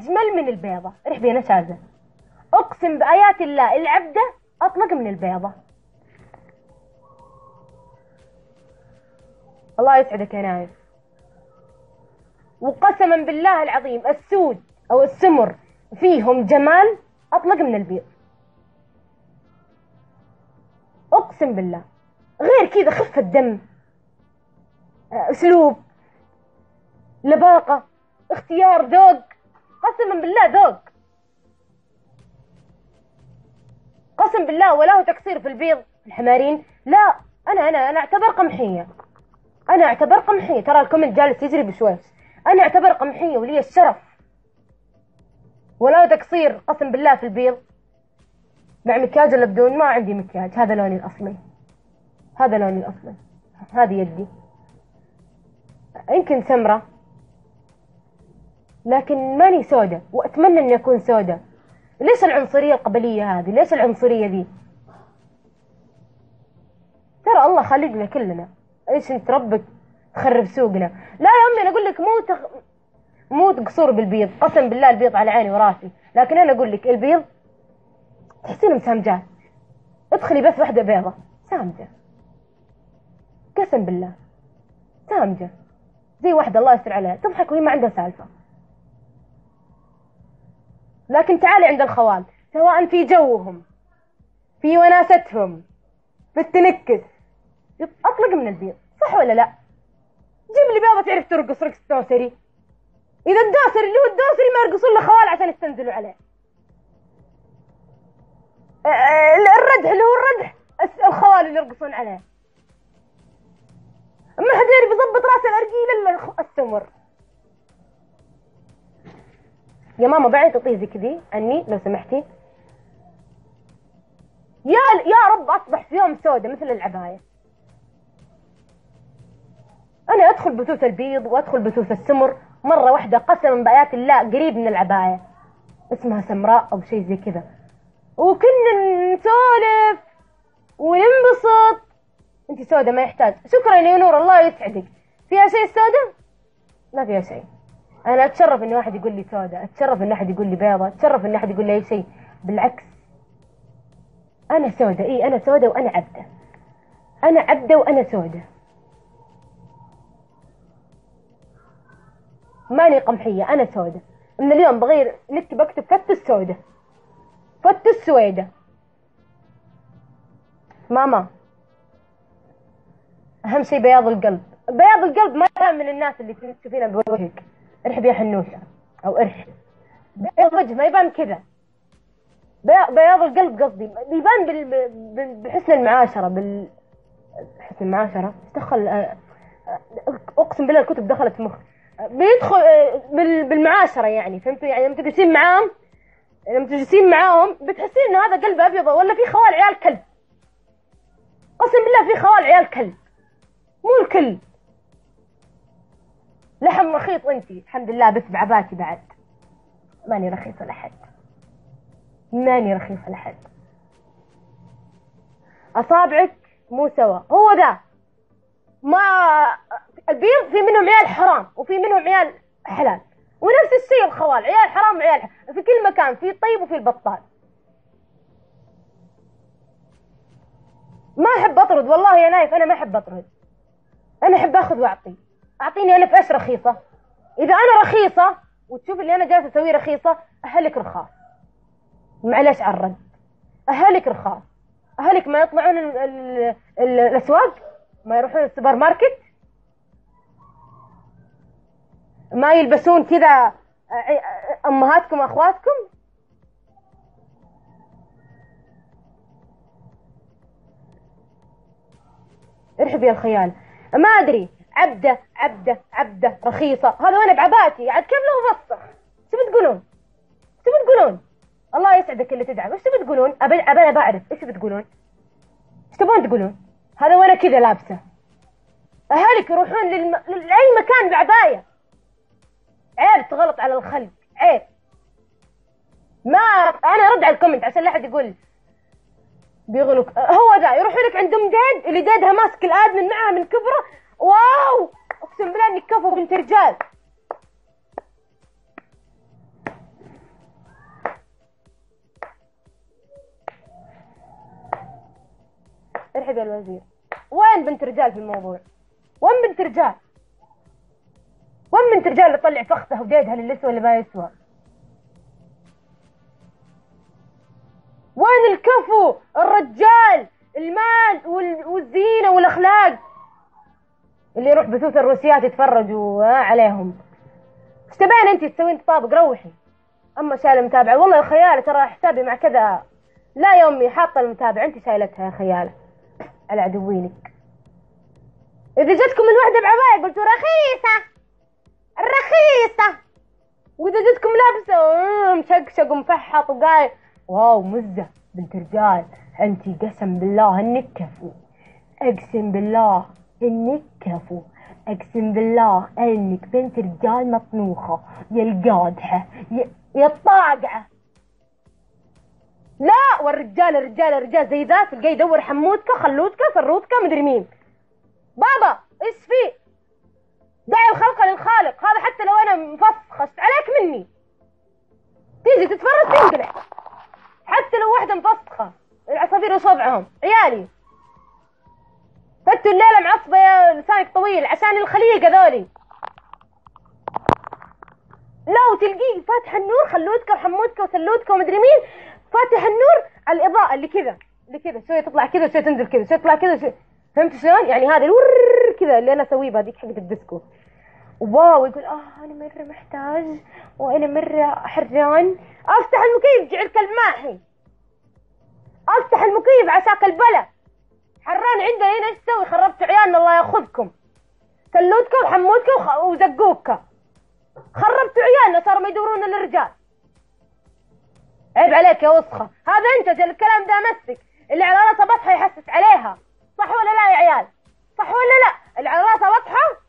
أجمل من البيضة. رحبي أنا شاذة. أقسم بآيات الله العبدة أطلق من البيضة. الله يسعدك يا نايف. وقسما بالله العظيم السود أو السمر فيهم جمال أطلق من البيض. أقسم بالله. غير كذا خفة دم أسلوب. لباقة. اختيار ذوق. قسما بالله ذوق. قسم بالله ولا هو تقصير في البيض. الحمارين؟ لا أنا أنا أنا أعتبر قمحية. أنا أعتبر قمحية. ترى الكومنت جالس يجري بشويش. أنا أعتبر قمحية ولي الشرف. ولا هو تقصير قسم بالله في البيض. مع مكياج ولا بدون ما عندي مكياج. هذا لوني الأصلي. هذا لوني الأصلي. هذه يدي. يمكن سمرة. لكن ماني سودة وأتمنى اني اكون سودة. ليش العنصرية القبلية هذه ليش العنصرية ذي. ترى الله خالقنا كلنا. إيش أنت ربك؟ تخرب سوقنا. لا يا أمي أنا أقول لك مو تخ... مو قصور بالبيض. قسم بالله البيض على عيني وراسي. لكن أنا أقول لك البيض تحسين مسامجات ادخلي بس واحدة بيضة. سامجة قسم بالله. سامجة زي واحدة الله يستر عليها. تضحك وهي ما عندها سالفة. لكن تعالي عند الخوال سواء في جوهم في وناستهم في التنكس أطلق من البيض صح ولا لا؟ جيب لي بيضة تعرف ترقص رقص دوسري إذا الدوسري اللي هو الدوسري ما يرقصون له خوال عشان يستنزلوا عليه. الردح اللي هو الردح الخوال اللي يرقصون عليه. ما حد يعرف يظبط راس الارجيل الا السمر. يا ماما بعد تعطيه زي كذي عني لو سمحتي. يا يا رب أصبح في يوم سودة مثل العباية. أنا أدخل بثوث البيض وأدخل بثوث السمر مرة واحدة قسما بآيات الله قريب من العباية. اسمها سمراء أو شيء زي كذا. وكنا نسولف وننبسط. انت سودة ما يحتاج. شكرا يا نور الله يسعدك. فيها شيء سودة ما فيها شيء. أنا أتشرف إن واحد يقول لي سودة أتشرف إن أحد يقول لي بيضة أتشرف إن أحد يقول لي أي شيء. بالعكس. أنا سودة إي أنا سودة وأنا عبدة. أنا عبدة وأنا سودة ماني قمحية أنا سودة من اليوم بغير نكتب اكتب فت السودة فت السويدة. ماما. أهم شيء بياض القلب. بياض القلب ما من الناس اللي تشوفينها بوجهك. ارحب يا حنوشة أو ارحب بياض وجه ما يبان كذا. بياض القلب قصدي. يبان. بحسن المعاشرة بال حسن المعاشرة. دخل؟ أقسم بالله الكتب دخلت في مخي. بيدخل بال... بالمعاشرة يعني فهمتوا؟ يعني لما تجلسين معاهم لما تجلسين معاهم بتحسين إنه هذا قلب أبيض ولا في خوال عيال كلب. قسم بالله في خوال عيال كلب. مو الكل. لحم رخيص انتي الحمد لله بس بعباتي بعد. ماني رخيصة لحد ماني رخيصة لحد أصابعك مو سوا. هو ذا. ما البيض في منهم عيال حرام وفي منهم عيال حلال. ونفس الشيء الخوال. عيال حرام وعيال حلال. في كل مكان في الطيب وفي البطال. ما أحب أطرد. والله يا نايف أنا ما أحب أطرد. أنا أحب أخذ وأعطي. أعطيني أنا في إيش رخيصة. إذا أنا رخيصة وتشوف اللي أنا جالسة اسويه رخيصة أهلك رخاص. معلش على الرد. أهلك رخاص. أهلك ما يطلعون ال ال ال الأسواق؟ ما يروحون السوبر ماركت؟ ما يلبسون كذا أمهاتكم واخواتكم ارحب يا الخيال. ما أدري. عبدة عبدة عبدة رخيصة. هذا وأنا بعباتي. عاد كيف لو بصه شو بتقولون؟ شو بتقولون؟ الله يسعدك اللي تدعم. إيش بتقولون؟ ابى ابى بعرف. إيش بتقولون؟ إيش تبون تقولون؟ هذا وأنا كذا لابسة. أهلك يروحون للم... لأي مكان بعباية. عيب تغلط على الخلق. عيب. ما أنا ارد على الكومنت عشان لا أحد يقول بيغلق. هو ذا يروحوا لك عند ام ديد اللي ديدها ماسك الادمن معها من كبره واو! اقسم بالله انك كفو بنت رجال. ارحب يا الوزير. وين بنت رجال في الموضوع؟ وين بنت رجال؟ وين بنت رجال اللي تطلع فخذها وديدها اللي يسوى اللي ما يسوى؟ وين الكفو؟ الرجال المال والزينة والأخلاق. اللي يروح بثوث الروسيات يتفرجوا عليهم. إيش تبين أنت تسوين تطابق روحي. أما شايله متابعه والله يا خيالة ترى حسابي مع كذا. لا يومي حاطه المتابعة. أنت شايلتها يا خيالة. على عدوينك إذا جتكم من وحدة بعبايه قلتوا رخيصة. رخيصة. وإذا جتكم لابسة مشقشق ومفحط وقايل واو مزة. بنت رجال انت قسم بالله انك كفو أقسم بالله. انك كفو أقسم بالله إنك بنت رجال مطنوخة. يا القادحة يا الطاقعة. لا والرجال الرجال الرجال زي ذا تلقاه يدور حمودكا خلودكا سرودكا مدري مين. بابا إيش في؟ دعي الخلق للخالق. هذا حتى لو أنا مفسخه عليك مني. تيجي تتفرج تنقلع. حتى لو واحدة مفسخة. العصافير وصبعهم عيالي. فتوا الليلة معصبة يا لسانك طويل عشان الخليقه ذولي لا وتلقيه فاتح النور خلودكا وحمودكا وسلودكا ومدري مين فاتح النور على الإضاءة اللي كذا اللي كذا شوية تطلع كذا شوية تنزل كذا شوية تطلع كذا شوية فهمت شلون؟ يعني هذا الور كذا اللي أنا أسويه بهذيك حقت الديسكو. واو يقول آه أنا مرة محتاج وأنا مرة حران. أفتح المكيف جعل كلب ماحي أفتح المكيف عساك البلا. حران عنده هنا إيش تسوي؟ خربتوا عيالنا الله يأخذكم. سلوتكم وحموتكم وزقوكم خربتوا عيالنا صاروا ما يدورون الرجال. عيب عليك يا وسخة. هذا أنت الكلام ده مسك اللي على راسه بطحه يحسس عليها. صح ولا لا يا عيال؟ صح ولا لا؟ اللي على راسه بطحه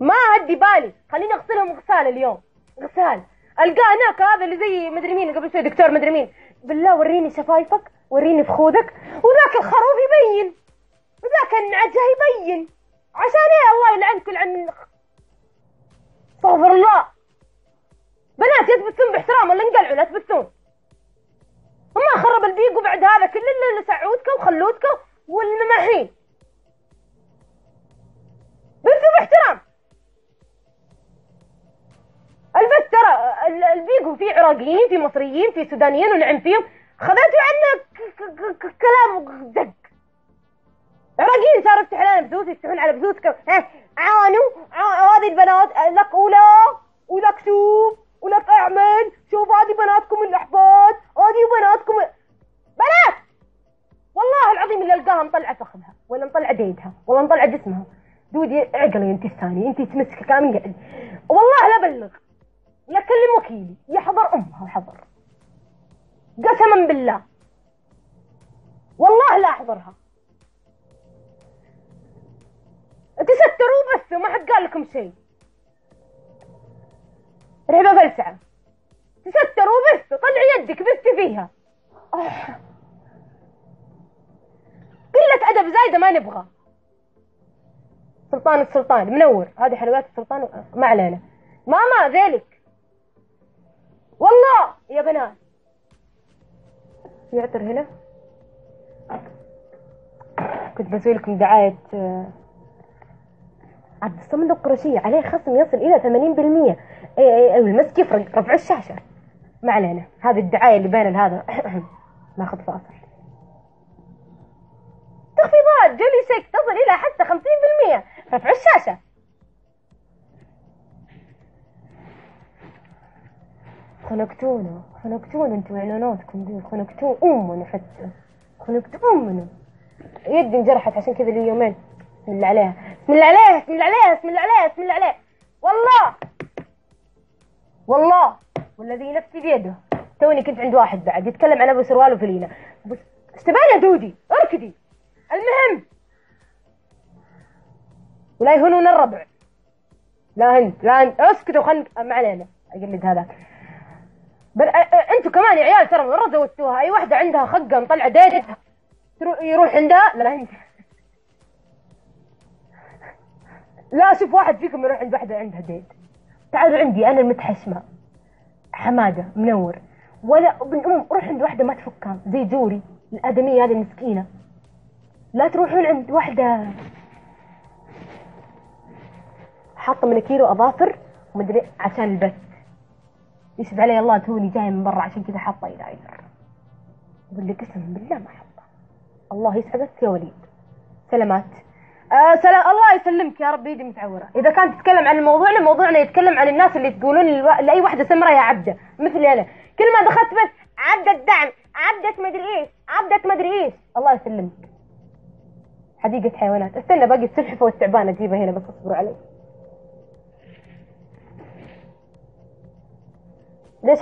ما هدي بالي. خليني أغسلهم غسال اليوم. غسال. القاه هناك هذا اللي زي مدري مين قبل شوي دكتور مدري مين. بالله وريني شفايفك وريني فخوذك وذاك الخروف يبين وذاك النعجة يبين. عشان إيه الله يلعنك يلعن استغفر الله. بنات يثبتون باحترام ولا انقلعوا لا تثبتون وما خرب البيق وبعد هذا كل اللي سعودك وخلودك والمماحين بثوا باحترام. البيق في عراقيين في مصريين في سودانيين ونعم فيهم. خذيتوا عنه كلام زق عراقيين صاروا يفتحون على بثوث يفتحون على بثوث عانوا. هذه البنات لك اولى ولك شوف ولك أعمل. شوف هذه بناتكم الاحباط هذه بناتكم بنات! والله العظيم اللي ألقاها مطلعة فخذها ولا مطلعة ديدها ولا مطلعة جسمها. دودي عقلي أنت الثاني أنت تمسك قاعد. والله لا بلغ لا كلم وكيلي يحضر أمها وحضر. قسما بالله. والله لا أحضرها. تستروا بس وما حد قال لكم شيء. رهبة بلسعة. تستروا بس طلعي يدك بس فيها. قلة أدب زايدة ما نبغى. سلطان السلطان منور. هذه حلويات السلطان ما علينا. ماما والله يا بنات. يعطر هنا. كنت بسوي لكم دعاية آه، عبد الصمد القرشية. عليه خصم يصل إلى 80% اي اي المسك يفرق رفع الشاشة. ما علينا. هذه الدعاية اللي بين هذا ناخذ فاصل. تخفيضات جولي شيك تصل إلى حتى 50% رفع الشاشة. خنقتونا خنقتونا أنتوا اعلاناتكم دي خنقتون امنا حتى خنقتوا امنا يدي انجرحت عشان كذا لي يومين. بسم الله عليها. بسم الله عليها بسم الله عليها بسم الله عليها بسم الله عليها. والله! والله! والذي نفسي بيده. توني كنت عند واحد بعد يتكلم عن أبو سروال وفلينه بس استبان يا دودي اركدي. المهم! ولا يهونون الربع. لا انت لا انت اسكتوا خلنا ما علينا. أقلد هذاك. بل أنتوا كمان يا عيال ترى مره زودتوها أي واحدة عندها خقة مطلعة ديت يروح عندها؟ لا انت لا شوف واحد فيكم يروح عند واحدة عندها ديت تعالوا عندي أنا المتحشمة. حمادة منور. ولا ابن أم روح عند واحدة ما تفكها زي جوري الآدمية هذه المسكينة. لا تروحون عند واحدة. حاطة من كيلو اظافر ومدري عشان البث. يشهد علي الله توني جاي من برا عشان كذا حاطه ايلاينر واللي قسم بالله ما حطه الله يسعدك يا وليد. سلامات. آه سلام الله يسلمك يا رب ايدي متعورة. إذا كان تتكلم عن موضوعنا موضوعنا يتكلم عن الناس اللي تقولون. لأي واحدة سمرة يا عبده مثلي أنا. كل ما دخلت بس عبده الدعم عبده مدري إيش عبده مدري إيش. الله يسلمك. حديقة حيوانات. استنى باقي السلحفة والتعبان أجيبها هنا بس اصبروا علي. ليش